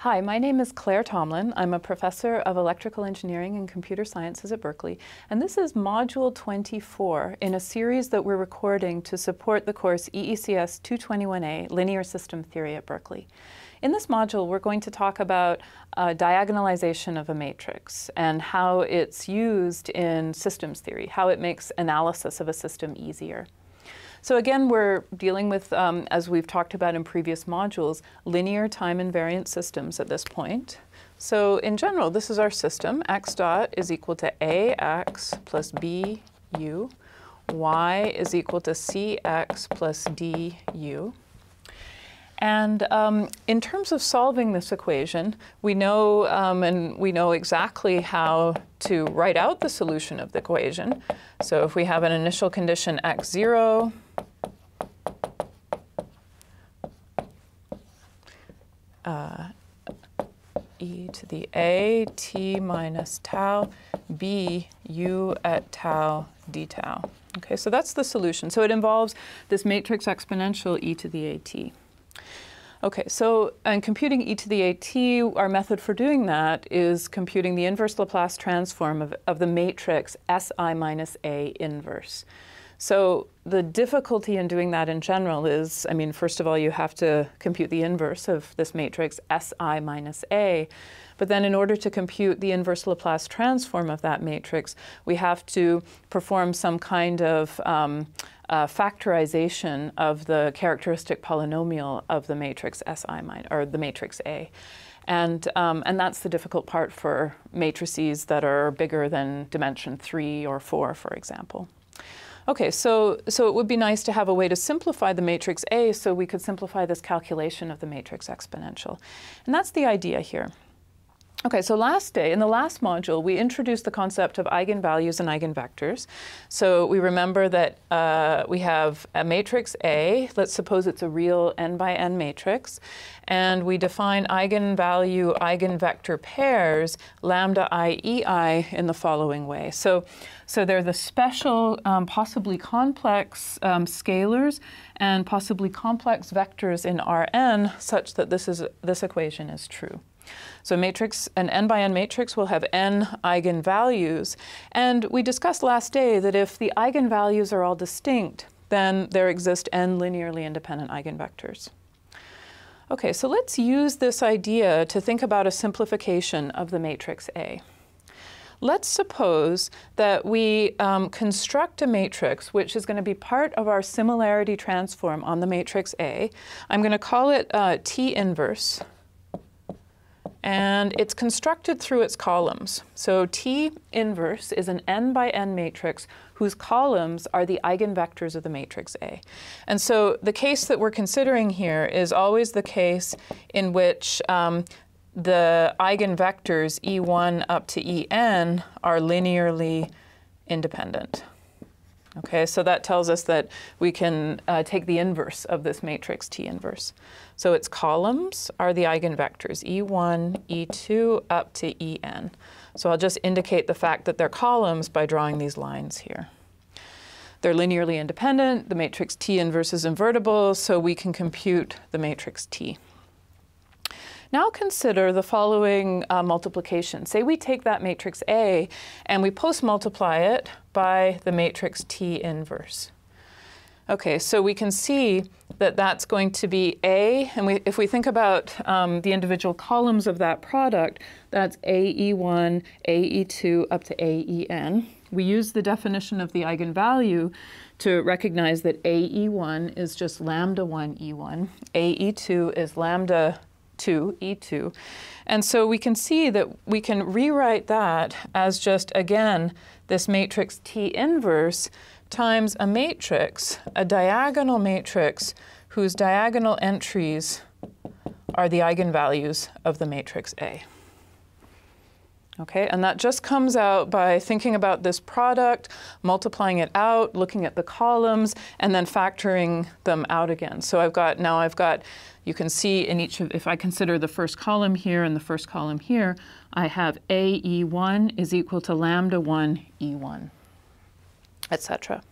Hi, my name is Claire Tomlin. I'm a professor of electrical engineering and computer sciences at Berkeley, and this is Module 24 in a series that we're recording to support the course EECS 221A, Linear System Theory at Berkeley. In this module, we're going to talk about uh, diagonalization of a matrix and how it's used in systems theory, how it makes analysis of a system easier. So again, we're dealing with, um, as we've talked about in previous modules, linear time invariant systems at this point. So in general, this is our system. x dot is equal to ax plus bu. y is equal to cx plus du. And um, in terms of solving this equation, we know, um, and we know exactly how to write out the solution of the equation. So if we have an initial condition x0, uh, e to the a t minus tau b u at tau d tau. Okay, so that's the solution. So it involves this matrix exponential e to the at. Okay, so in computing e to the at, our method for doing that is computing the inverse Laplace transform of, of the matrix Si minus A inverse. So the difficulty in doing that in general is, I mean, first of all, you have to compute the inverse of this matrix Si minus A. But then in order to compute the inverse Laplace transform of that matrix, we have to perform some kind of um, uh, factorization of the characteristic polynomial of the matrix Si minus, or the matrix A. And, um, and that's the difficult part for matrices that are bigger than dimension three or four, for example. Okay, so, so it would be nice to have a way to simplify the matrix A so we could simplify this calculation of the matrix exponential. And that's the idea here. Okay, so last day, in the last module, we introduced the concept of eigenvalues and eigenvectors. So we remember that uh, we have a matrix A, let's suppose it's a real n by n matrix, and we define eigenvalue eigenvector pairs, lambda i e i, in the following way. So, so they're the special, um, possibly complex um, scalars and possibly complex vectors in Rn such that this, is, this equation is true. So matrix, an n by n matrix will have n eigenvalues. And we discussed last day that if the eigenvalues are all distinct, then there exist n linearly independent eigenvectors. Okay, so let's use this idea to think about a simplification of the matrix A. Let's suppose that we um, construct a matrix which is going to be part of our similarity transform on the matrix A. I'm going to call it uh, T inverse and it's constructed through its columns. So T inverse is an n by n matrix whose columns are the eigenvectors of the matrix A. And so the case that we're considering here is always the case in which um, the eigenvectors E1 up to En are linearly independent. Okay, so that tells us that we can uh, take the inverse of this matrix T inverse. So its columns are the eigenvectors, E1, E2, up to En. So I'll just indicate the fact that they're columns by drawing these lines here. They're linearly independent. The matrix T inverse is invertible, so we can compute the matrix T. Now consider the following uh, multiplication. Say we take that matrix A and we post-multiply it by the matrix T inverse. Okay, so we can see that that's going to be A, and we, if we think about um, the individual columns of that product, that's AE1, AE2, up to AEN. We use the definition of the eigenvalue to recognize that AE1 is just lambda 1 E1, AE2 is lambda 2, E2. And so we can see that we can rewrite that as just, again, this matrix T inverse times a matrix, a diagonal matrix whose diagonal entries are the eigenvalues of the matrix A. Okay, and that just comes out by thinking about this product, multiplying it out, looking at the columns, and then factoring them out again. So I've got, now I've got, you can see in each of, if I consider the first column here and the first column here, I have AE1 is equal to lambda 1 E1, etc.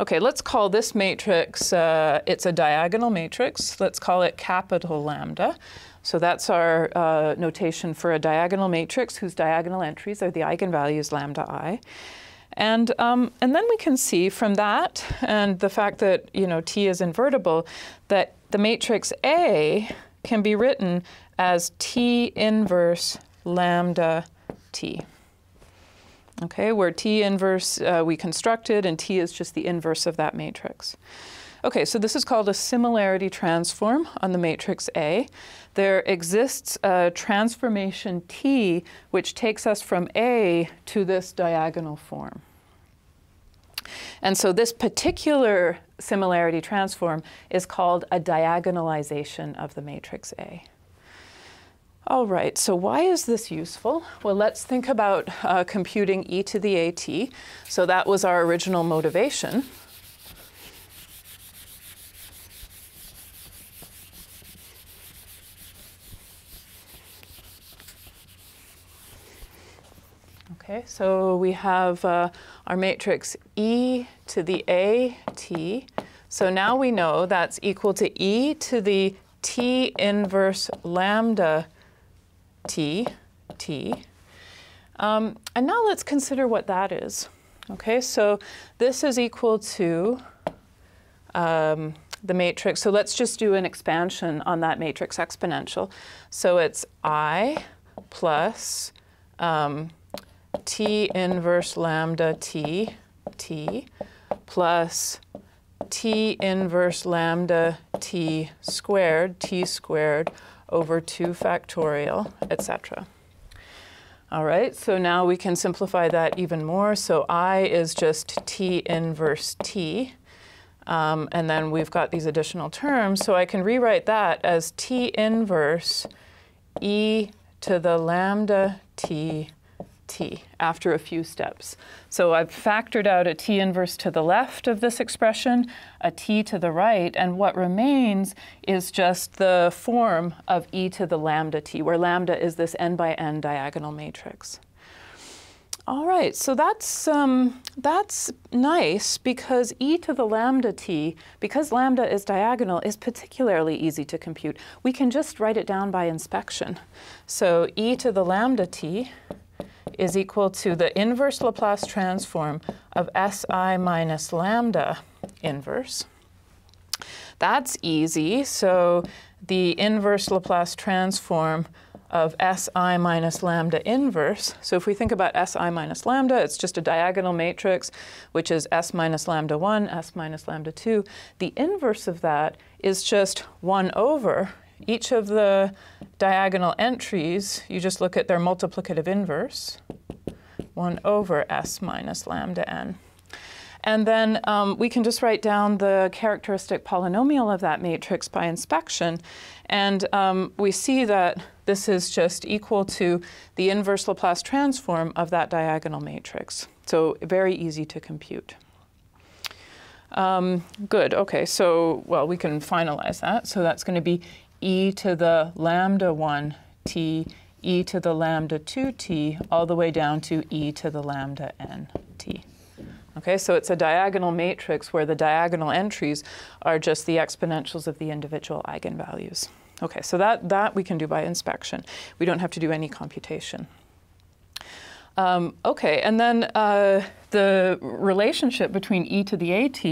Okay, let's call this matrix, uh, it's a diagonal matrix. Let's call it capital lambda. So that's our uh, notation for a diagonal matrix whose diagonal entries are the eigenvalues lambda i. And, um, and then we can see from that and the fact that you know, T is invertible that the matrix A can be written as T inverse lambda T. Okay, where T inverse uh, we constructed and T is just the inverse of that matrix. Okay, so this is called a similarity transform on the matrix A. There exists a transformation T which takes us from A to this diagonal form. And so this particular similarity transform is called a diagonalization of the matrix A. All right, so why is this useful? Well, let's think about uh, computing e to the at. So that was our original motivation. Okay, so we have uh, our matrix e to the at. So now we know that's equal to e to the t inverse lambda t, t. Um, and now let's consider what that is. Okay, so this is equal to um, the matrix. So let's just do an expansion on that matrix exponential. So it's i plus um, t inverse lambda t, t, plus t inverse lambda t squared, t squared, over 2 factorial, etc. All right, so now we can simplify that even more. So I is just t inverse t. Um, and then we've got these additional terms. So I can rewrite that as t inverse e to the lambda t t after a few steps. So I've factored out a t inverse to the left of this expression, a t to the right, and what remains is just the form of e to the lambda t, where lambda is this n by n diagonal matrix. All right, so that's, um, that's nice because e to the lambda t, because lambda is diagonal, is particularly easy to compute. We can just write it down by inspection. So e to the lambda t is equal to the inverse Laplace transform of Si minus lambda inverse. That's easy. So the inverse Laplace transform of Si minus lambda inverse. So if we think about Si minus lambda, it's just a diagonal matrix, which is S minus lambda 1, S minus lambda 2. The inverse of that is just 1 over each of the diagonal entries, you just look at their multiplicative inverse, 1 over s minus lambda n. And then um, we can just write down the characteristic polynomial of that matrix by inspection. And um, we see that this is just equal to the inverse Laplace transform of that diagonal matrix. So very easy to compute. Um, good, okay, so, well, we can finalize that. So that's going to be e to the lambda 1 t, e to the lambda 2t, all the way down to e to the lambda n t. Okay, so it's a diagonal matrix where the diagonal entries are just the exponentials of the individual eigenvalues. Okay, so that, that we can do by inspection. We don't have to do any computation. Um, okay, and then uh, the relationship between e to the at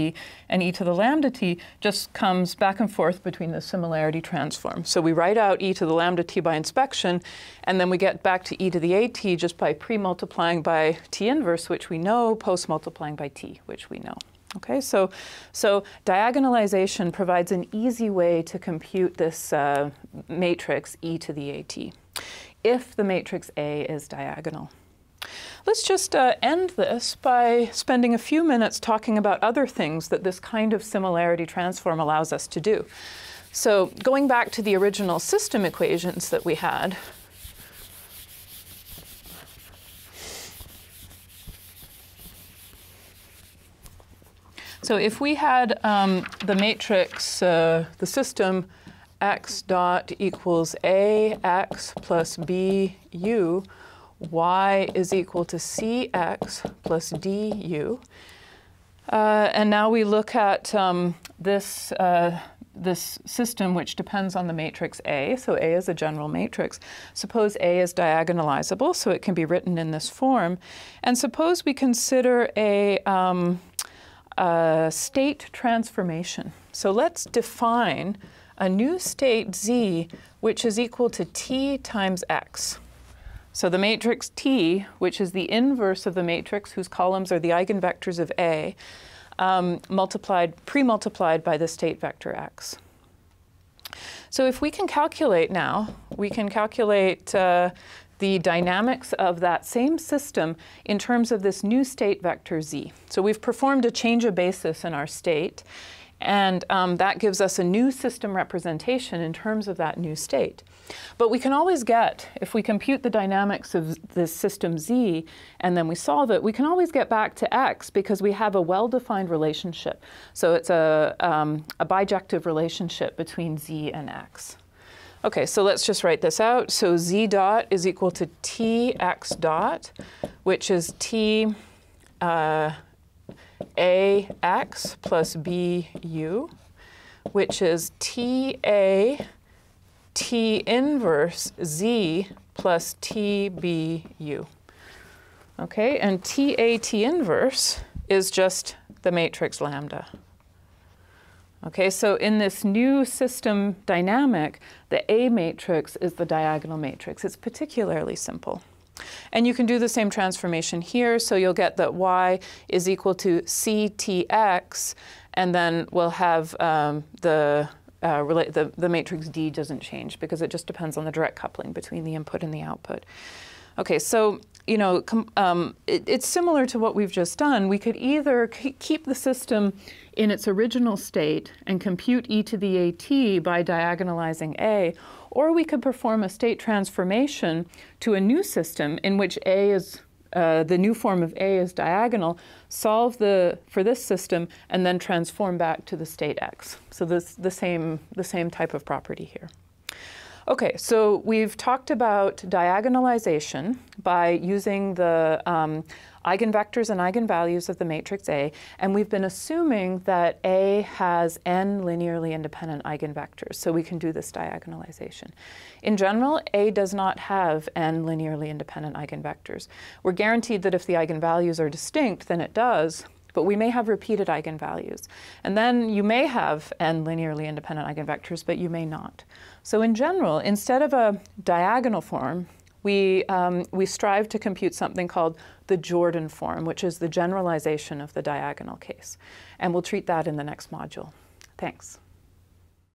and e to the lambda t just comes back and forth between the similarity transform. So we write out e to the lambda t by inspection, and then we get back to e to the at just by pre-multiplying by t inverse, which we know, post-multiplying by t, which we know. Okay, so, so diagonalization provides an easy way to compute this uh, matrix e to the at if the matrix A is diagonal. Let's just uh, end this by spending a few minutes talking about other things that this kind of similarity transform allows us to do. So going back to the original system equations that we had, So if we had um, the matrix, uh, the system x dot equals a x plus b u, y is equal to cx plus du. Uh, and now we look at um, this, uh, this system which depends on the matrix A. So A is a general matrix. Suppose A is diagonalizable, so it can be written in this form. And suppose we consider a, um, a state transformation. So let's define a new state Z which is equal to T times X. So the matrix T, which is the inverse of the matrix whose columns are the eigenvectors of A, um, multiplied, pre-multiplied by the state vector X. So if we can calculate now, we can calculate uh, the dynamics of that same system in terms of this new state vector z. So we've performed a change of basis in our state, and um, that gives us a new system representation in terms of that new state. But we can always get, if we compute the dynamics of this system Z and then we solve it, we can always get back to X because we have a well-defined relationship. So it's a, um, a bijective relationship between Z and X. Okay, so let's just write this out. So Z dot is equal to Tx dot, which is T uh, ax plus bu, which is ta t inverse z plus tbu. Okay, and tat inverse is just the matrix lambda. Okay, so in this new system dynamic, the A matrix is the diagonal matrix. It's particularly simple. And you can do the same transformation here, so you'll get that y is equal to ctx, and then we'll have um, the, uh, the, the matrix D doesn't change because it just depends on the direct coupling between the input and the output. Okay, so you know, um, it, it's similar to what we've just done. We could either keep the system in its original state and compute e to the at by diagonalizing a, or we could perform a state transformation to a new system in which A is uh, the new form of A is diagonal, solve the for this system, and then transform back to the state X. So this the same the same type of property here. Okay, so we've talked about diagonalization by using the um, eigenvectors and eigenvalues of the matrix A, and we've been assuming that A has n linearly independent eigenvectors, so we can do this diagonalization. In general, A does not have n linearly independent eigenvectors. We're guaranteed that if the eigenvalues are distinct, then it does, but we may have repeated eigenvalues. And then you may have n linearly independent eigenvectors, but you may not. So in general, instead of a diagonal form, we, um, we strive to compute something called the Jordan form, which is the generalization of the diagonal case. And we'll treat that in the next module. Thanks.